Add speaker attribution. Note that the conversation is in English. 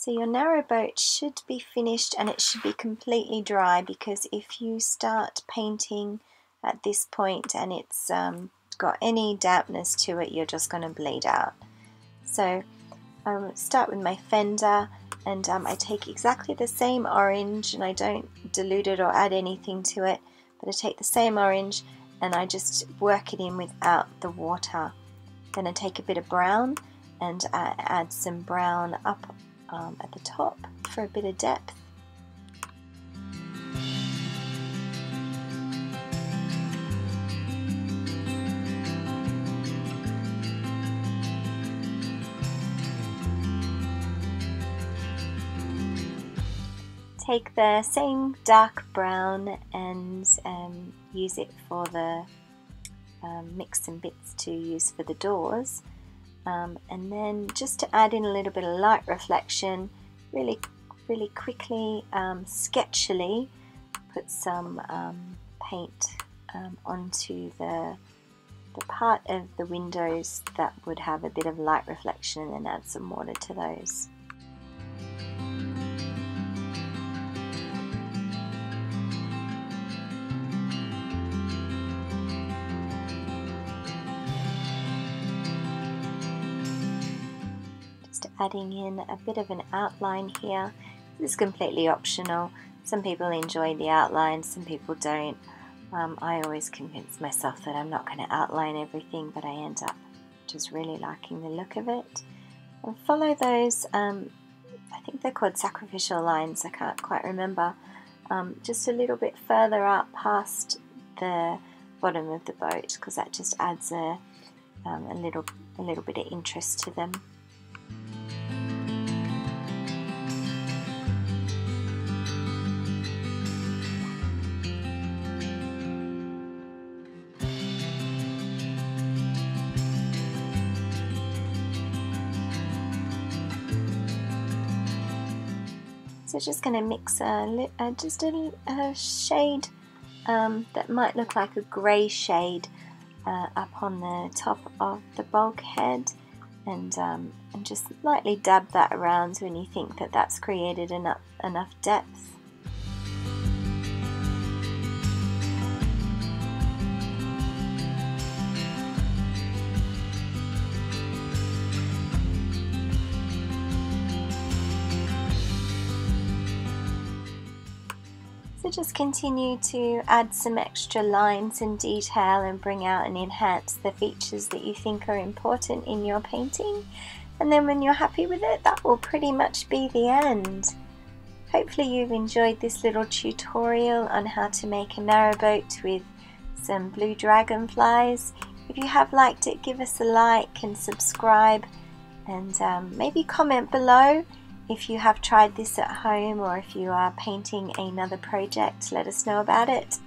Speaker 1: So your narrow boat should be finished and it should be completely dry because if you start painting at this point and it's um, got any dampness to it, you're just going to bleed out. So I um, start with my fender and um, I take exactly the same orange and I don't dilute it or add anything to it, but I take the same orange and I just work it in without the water. Then I take a bit of brown and I add some brown up um, at the top for a bit of depth. Take the same dark brown and um, use it for the um, mix and bits to use for the doors um, and then just to add in a little bit of light reflection really really quickly um, sketchily put some um, paint um, onto the the part of the windows that would have a bit of light reflection and then add some water to those. Adding in a bit of an outline here. This is completely optional. Some people enjoy the outline, some people don't. Um, I always convince myself that I'm not going to outline everything, but I end up just really liking the look of it. And follow those, um, I think they're called sacrificial lines, I can't quite remember, um, just a little bit further up past the bottom of the boat because that just adds a, um, a little a little bit of interest to them. So just going to mix a, uh, just a, a shade um, that might look like a grey shade uh, up on the top of the bulkhead and, um, and just lightly dab that around when you think that that's created enough, enough depth. So just continue to add some extra lines and detail and bring out and enhance the features that you think are important in your painting. And then when you're happy with it, that will pretty much be the end. Hopefully you've enjoyed this little tutorial on how to make a narrowboat with some blue dragonflies. If you have liked it, give us a like and subscribe and um, maybe comment below if you have tried this at home or if you are painting another project, let us know about it.